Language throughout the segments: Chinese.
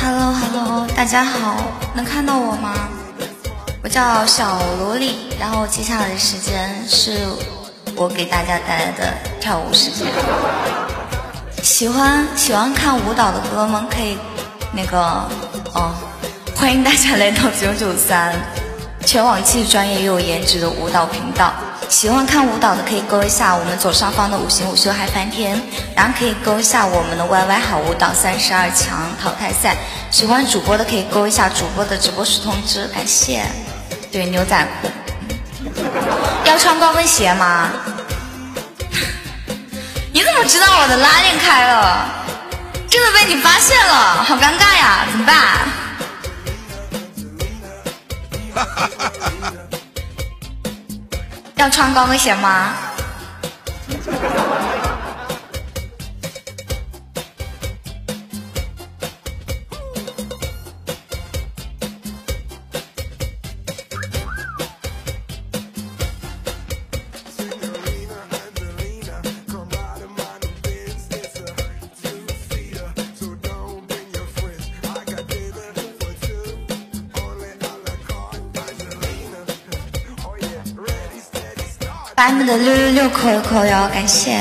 Hello Hello，大家好，能看到我吗？我叫小萝莉，然后接下来的时间是我给大家带来的跳舞时间。喜欢喜欢看舞蹈的哥们可以那个哦，欢迎大家来到九九三，全网既专业又有颜值的舞蹈频道。喜欢看舞蹈的可以勾一下我们左上方的五行午休嗨翻天，然后可以勾一下我们的 YY 好舞蹈三十二强淘汰赛。喜欢主播的可以勾一下主播的直播室通知，感谢。对，牛仔裤，要穿高跟鞋吗？你怎么知道我的拉链开了？真的被你发现了，好尴尬呀，怎么办？要穿高跟鞋吗？把你们的六六六扣一扣哟，感谢。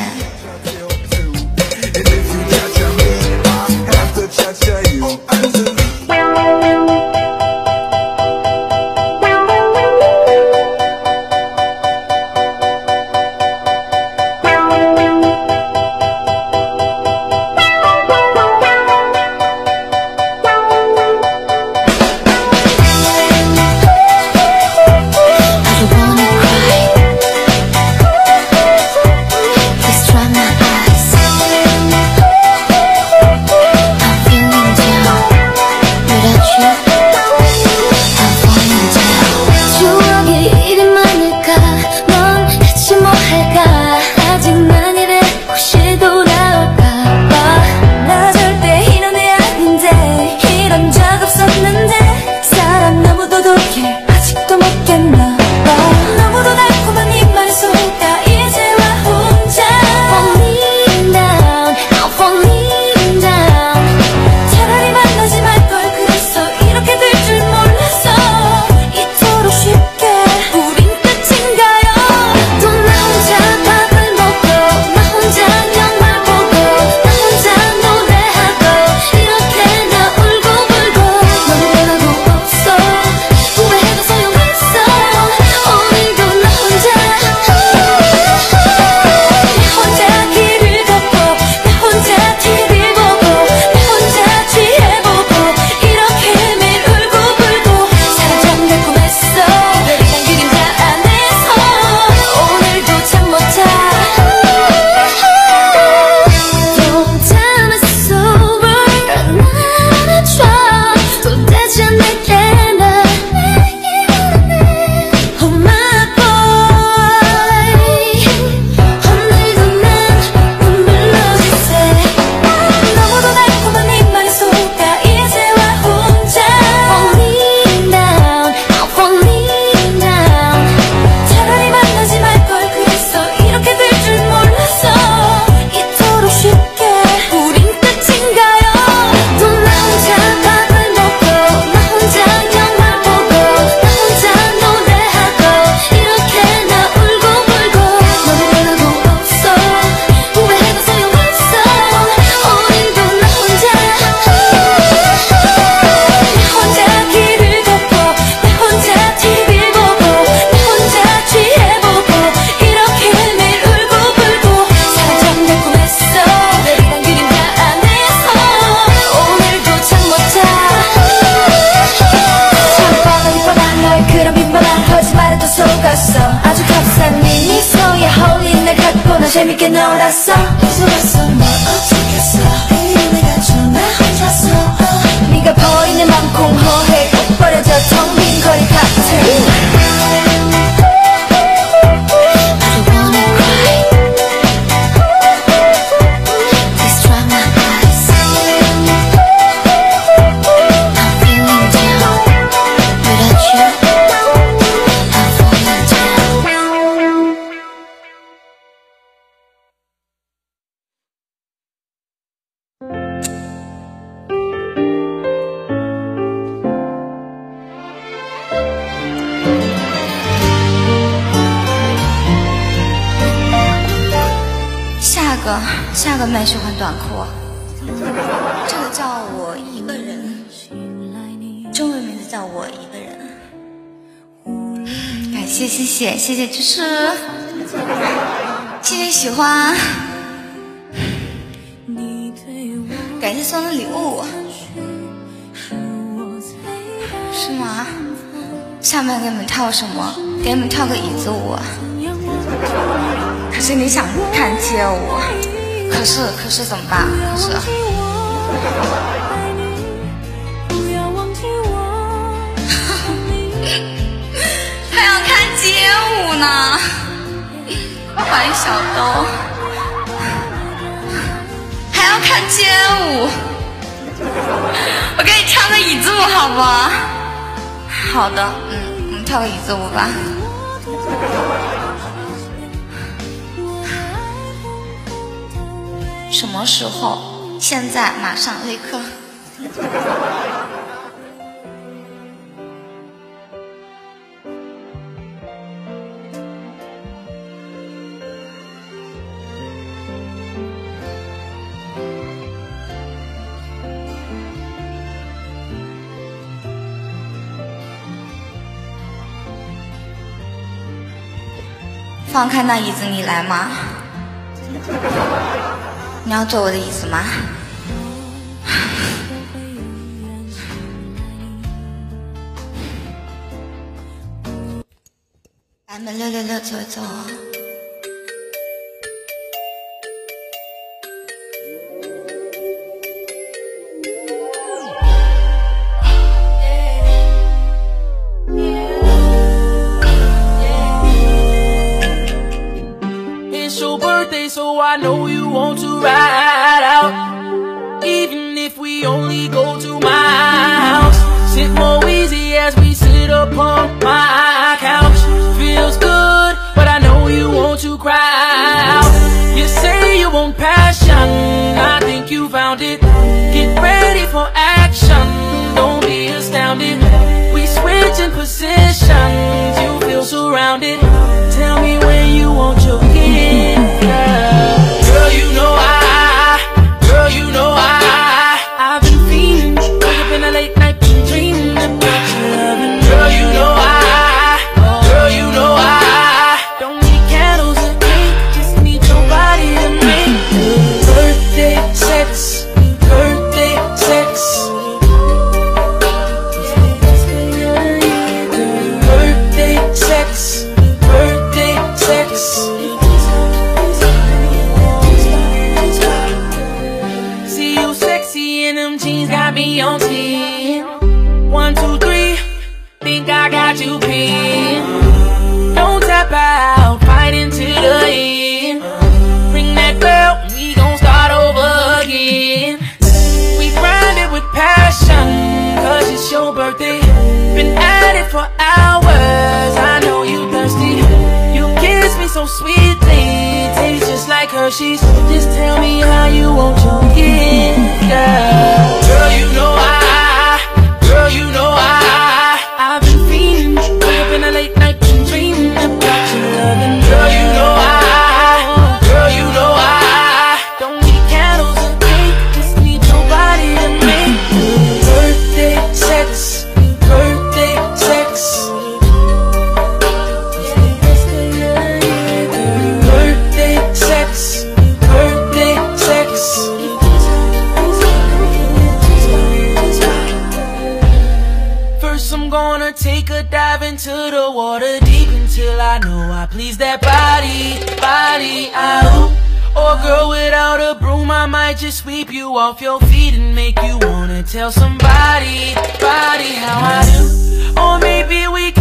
下个麦喜欢短裤，这个叫我一个人，中文名字叫我一个人。感谢谢谢谢谢支持，谢谢喜欢，感谢送的礼物，是吗？下面给你们跳什么？给你们跳个椅子舞。可是你想看街舞，可是可是怎么办？可是 还要看街舞呢。欢迎小豆，还要看街舞，我给你跳个椅子舞好不？好的，嗯，我们跳个椅子舞吧。什么时候？现在，马上，立刻。放开那椅子，你来吗？你要坐我的椅子吗？咱们六六六走一走。want to ride out. Even if we only go to my house Sit more easy as we sit upon my couch. Feels good, but I know you want to cry out. You say you want passion, I think you found it. Get ready for action, don't be astounded. We switch in positions, you feel surrounded. jeans got me on 10 One, two, three, think I got you pinned. Don't tap out, fight into the end. Ring that bell, we gon' start over again. We grind it with passion, cause it's your birthday. Been at it for hours, I know you thirsty. You kiss me so sweetly, tastes just like Hershey's. Just tell me how you want your kiss, girl. I know I please that body, body, ah, ow Or girl without a broom, I might just sweep you off your feet And make you wanna tell somebody, body, how I do. Or maybe we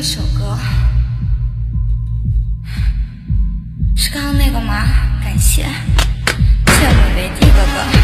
这首歌。是刚刚那个吗？感谢谢我雷帝哥哥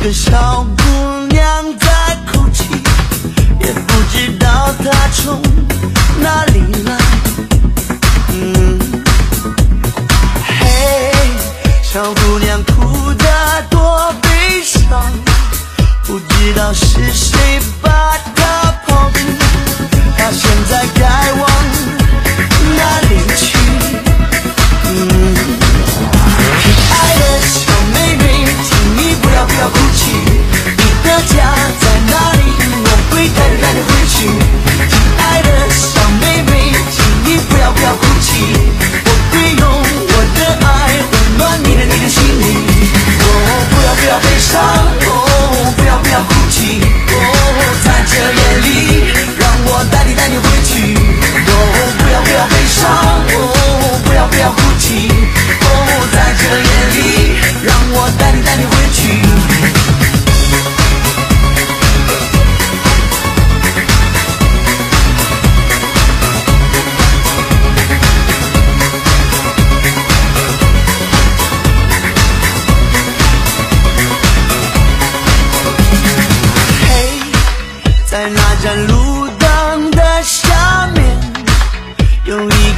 一个小姑娘在哭泣也不知道她从哪里来。嗯嘿小姑娘哭得多悲伤不知道是谁把她抛弃她现在该往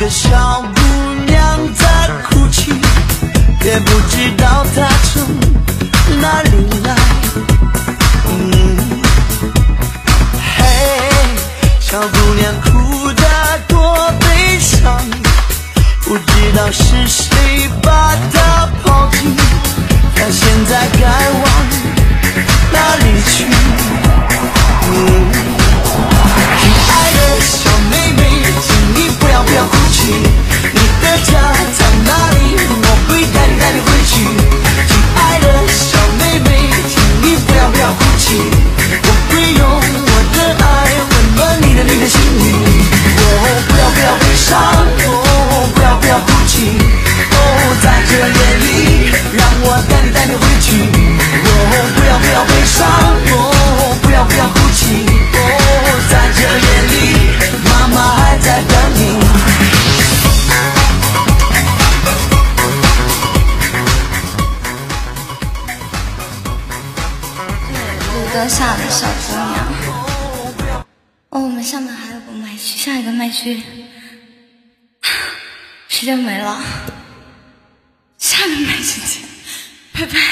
个小姑娘在哭泣，也不知道她从哪里来。嗯，嘿，小姑娘哭得多悲伤，不知道是谁把她抛弃，她现在该往哪里去？嗯。去时间没了。下个美食节拜拜。